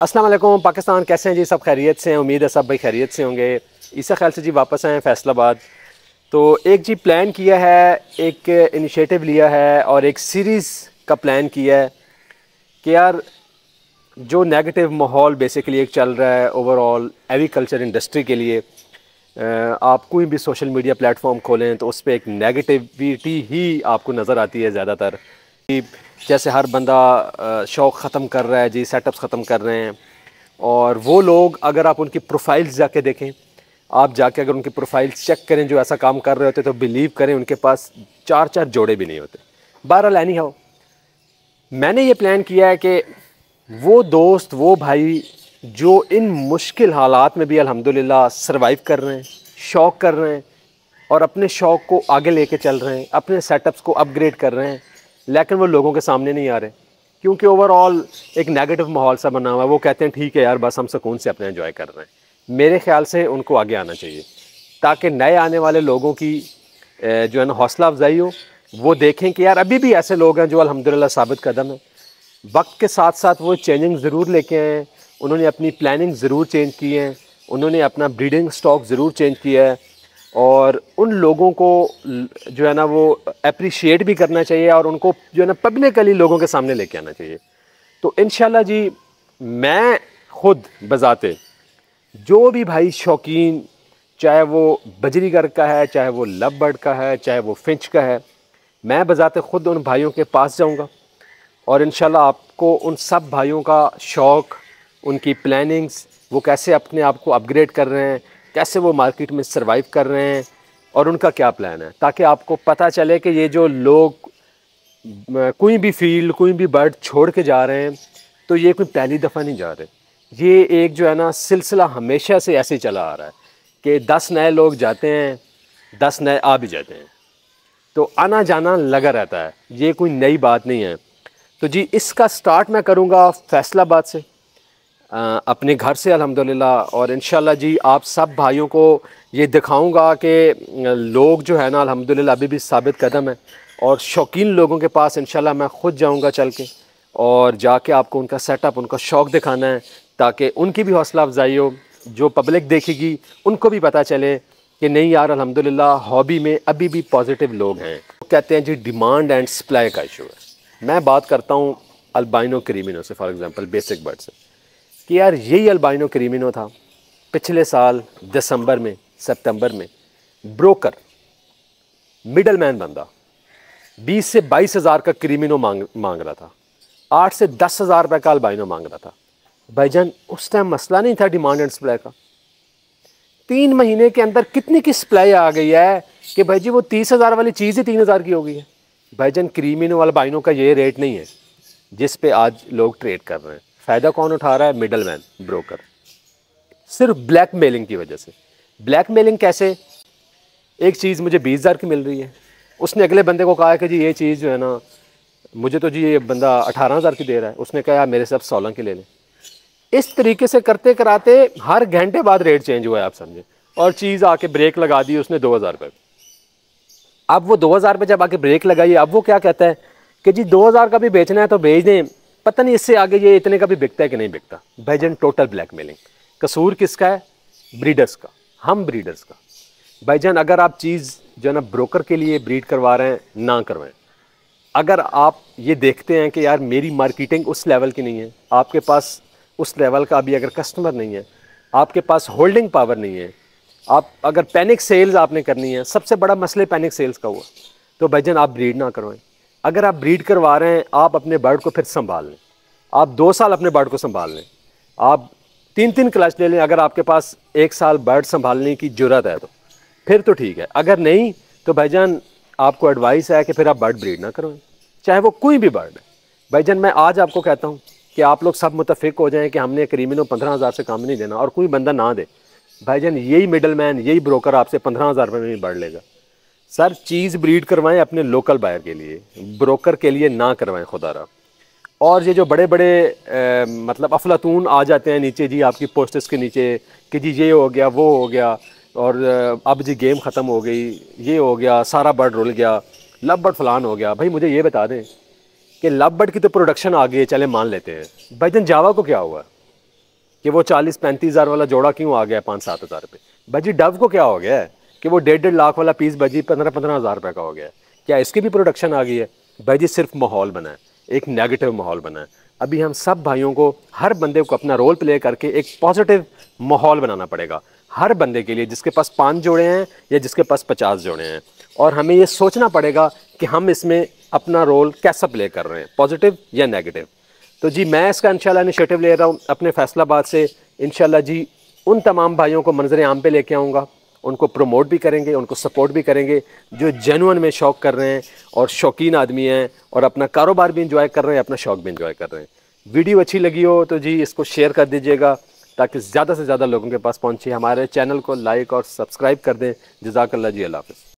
वालेकुम, पाकिस्तान कैसे हैं? जी सब खैरियत से हैं, उम्मीद है सब भाई खैरियत से होंगे। इसी ख्याल से जी वापस आए फैसलाबाद। तो एक जी प्लान किया है, एक इनिशिएटिव लिया है और एक सीरीज़ का प्लान किया है कि यार, जो नेगेटिव माहौल बेसिकली एक चल रहा है ओवरऑल एग्रीकल्चर इंडस्ट्री के लिए आप कोई भी सोशल मीडिया प्लेटफॉर्म खोलें तो उस पर एक नेगेटिविटी ही आपको नज़र आती है ज़्यादातर। जैसे हर बंदा शौक़ ख़त्म कर रहा है जी सेटअप्स ख़त्म कर रहे हैं। और वो लोग अगर आप उनकी प्रोफाइल्स जाके देखें, आप जाके अगर उनकी प्रोफाइल्स चेक करें, जो ऐसा काम कर रहे होते तो बिलीव करें उनके पास चार चार जोड़े भी नहीं होते। बारह एनी हो। मैंने ये प्लान किया है कि वो दोस्त, वो भाई, जो इन मुश्किल हालात में भी अल्हम्दुलिल्लाह सरवाइव कर रहे हैं, शौक़ कर रहे हैं, और अपने शौक़ को आगे लेके चल रहे हैं, अपने सेटअप्स को अपग्रेड कर रहे हैं लेकिन वो लोगों के सामने नहीं आ रहे। क्योंकि ओवरऑल एक नेगेटिव माहौल सा बना हुआ है। वो कहते हैं, ठीक है यार, बस हम सुकून से अपने इन्जॉय कर रहे हैं। मेरे ख्याल से उनको आगे आना चाहिए, ताकि नए आने वाले लोगों की जो है ना, हौसला अफजाई हो। वो देखें कि यार, अभी भी ऐसे लोग हैं जो अलहमदिल्ला साबित कदम है। वक्त के साथ साथ वो चेंजिंग ज़रूर लेके आए हैं। उन्होंने अपनी प्लानिंग ज़रूर चेंज की है। उन्होंने अपना ब्रीडिंग स्टॉक ज़रूर चेंज किया है। और उन लोगों को जो है ना वो अप्रिशिएट भी करना चाहिए और उनको जो है ना पब्लिकली लोगों के सामने लेके आना चाहिए। तो इन जी, मैं ख़ुद बजाते, जो भी भाई शौकीन, चाहे वो बजरी गर्ग का है, चाहे वो लब बर्ड का है, चाहे वो फिंच का है, मैं बजाते ख़ुद उन भाइयों के पास जाऊँगा और इन आपको उन सब भाइयों का शौक़, उनकी प्लानिंग्स वो कैसे अपने आप को अपग्रेड कर रहे हैं कैसे वो मार्केट में सर्वाइव कर रहे हैं और उनका क्या प्लान है? ताकि आपको पता चले कि ये जो लोग कोई भी फ़ील्ड, कोई भी बर्ड छोड़ के जा रहे हैं तो ये कोई पहली दफ़ा नहीं जा रहे। ये एक जो है ना, सिलसिला हमेशा से ऐसे चला आ रहा है कि दस नए लोग जाते हैं, दस नए आ भी जाते हैं। तो आना जाना लगा रहता है। ये कोई नई बात नहीं है। तो जी, इसका स्टार्ट मैं करूँगा फैसलाबाद से। अपने घर से, अल्हम्दुलिल्लाह। और इन जी, आप सब भाइयों को ये दिखाऊँगा कि लोग जो है ना, अल्हम्दुलिल्लाह, अभी भी साबित कदम है। और शौकीन लोगों के पास इन मैं ख़ुद जाऊँगा चल के। और जाके आपको उनका सेटअप उनका शौक़ दिखाना है, ताकि उनकी भी हौसला अफजाई हो, जो पब्लिक देखेगी, उनको भी पता चले कि नहीं यार, अल्हम्दुलिल्लाह हॉबी में अभी भी पॉजिटिव लोग हैं। कहते हैं जी डिमांड एंड सप्लाई का इशू है। मैं बात करता हूँ अल्बाइनो क्रीमिनो से फॉर एग्ज़ाम्पल बेसिक बर्ड से। कि यार यही अल्बाइनो क्रीमिनो था। पिछले साल दिसंबर में, सितंबर में ब्रोकर मिडल मैन बंदा, बीस से बाईस हज़ार का क्रीमिनो मांग मांग रहा था। आठ से दस हज़ार रुपये का अल्बाइनो मांग रहा था। भाईजान, उस टाइम मसला नहीं था डिमांड एंड सप्लाई का। तीन महीने के अंदर कितनी की सप्लाई आ गई है कि भाई जी वो तीस हज़ार वाली चीज़ ही तीन हज़ार की हो गई है। भाईजान, क्रीमिनो वाला बाइनों का ये रेट नहीं है, जिस पे आज लोग ट्रेड कर रहे हैं। फ़ायदा कौन उठा रहा है? मिडल मैन ब्रोकर सिर्फ़ ब्लैक मेलिंग की वजह से। ब्लैक मेलिंग कैसे? एक चीज़ मुझे बीस हज़ार की मिल रही है। उसने अगले बंदे को कहा कि जी, ये चीज़ जो है ना, मुझे तो जी ये बंदा अठारह हज़ार की दे रहा है। उसने कहा मेरे से आप सोलह की ले लें। इस तरीके से करते कराते हर घंटे बाद रेट चेंज हुआ है, आप समझे। और चीज़ आके ब्रेक लगा दी उसने दो हज़ार रुपये अब वो दो हज़ार रुपये जब आके ब्रेक लगाई, अब वो क्या कहता है कि जी, दो हज़ार का भी बेचना है तो बेच दें। पता नहीं इससे आगे ये इतने का भी बिकता है कि नहीं बिकता। भाईजान टोटल ब्लैकमेलिंग कसूर किसका है? ब्रीडर्स का। हम ब्रीडर्स का। भाईजान अगर आप चीज़ जो है ना ब्रोकर के लिए ब्रीड करवा रहे हैं, ना करवाएँ। अगर आप ये देखते हैं कि यार मेरी मार्केटिंग उस लेवल की नहीं है, आपके पास उस लेवल का अभी अगर कस्टमर नहीं है, आपके पास होल्डिंग पावर नहीं है, आप अगर पैनिक सेल्स आपने करनी है, सबसे बड़ा मसले पैनिक सेल्स का हुआ तो भाईजान आप ब्रीड ना करवाएँ। अगर आप ब्रीड करवा रहे हैं, आप अपने बर्ड को फिर संभाल लें। आप दो साल अपने बर्ड को संभाल लें। आप तीन तीन क्लच ले लें, अगर आपके पास एक साल बर्ड संभालने की ज़रूरत है तो। फिर तो ठीक है। अगर नहीं तो भाईजान, आपको एडवाइस है कि फिर आप बर्ड ब्रीड ना करो। चाहे वो कोई भी बर्ड है। भाईजान, मैं आज आपको कहता हूँ कि आप लोग सब मुतफिक हो जाएँ कि हमने करीमिनो पंद्रह हज़ार से काम नहीं देना और कोई बंदा ना दे। भाईजान, यही मिडल मैन यही ब्रोकर आपसे पंद्रह हज़ार रुपये में बर्ड लेगा। सर चीज़ ब्रीड करवाएँ अपने लोकल बायर के लिए ब्रोकर के लिए ना करवाएँ खुदारा। और ये जो बड़े बड़े आ, मतलब अफलातून आ जाते हैं नीचे जी आपकी पोस्टर्स के नीचे कि जी ये हो गया वो हो गया और अब जी गेम ख़त्म हो गई ये हो गया सारा बर्ड रुल गया लब बर्ड फलान हो गया। भाई मुझे ये बता दें कि लब बर्ड की तो प्रोडक्शन आ गई है चले मान लेते हैं। भाई जन जावा को क्या हुआ? कि वो चालीस पैंतीस हज़ार वाला जोड़ा क्यों आ गया पाँच सात हज़ार रुपये भाई जी डव को क्या हो गया? है कि वो डेढ़ डेढ़ लाख वाला पीस भाजी पंद्रह पंद्रह हज़ार रुपये का हो गया। क्या इसकी भी प्रोडक्शन आ गई है? भाजी सिर्फ़ माहौल बना है, एक नेगेटिव माहौल बना है। अभी हम सब भाइयों को, हर बंदे को अपना रोल प्ले करके एक पॉजिटिव माहौल बनाना पड़ेगा। हर बंदे के लिए, जिसके पास पाँच जोड़े हैं या जिसके पास पचास जोड़े हैं। और हमें ये सोचना पड़ेगा कि हम इसमें अपना रोल कैसा प्ले कर रहे हैं पॉजिटिव या नेगेटिव तो जी, मैं इसका इंशाल्लाह इनिशिएटिव ले रहा हूँ, अपने फैसलाबाद से। इंशाल्लाह जी, उन तमाम भाइयों को मंजर आम पे लेके आऊँगा। उनको प्रमोट भी करेंगे, उनको सपोर्ट भी करेंगे, जो जेनुअन में शौक़ कर रहे हैं और शौकीन आदमी हैं और अपना कारोबार भी इंजॉय कर रहे हैं, अपना शौक़ भी इंजॉय कर रहे हैं। वीडियो अच्छी लगी हो तो जी इसको शेयर कर दीजिएगा ताकि ज़्यादा से ज़्यादा लोगों के पास पहुँचे। हमारे चैनल को लाइक और सब्सक्राइब कर दें। जजाकल्ला जी, अल्लाह हाफ़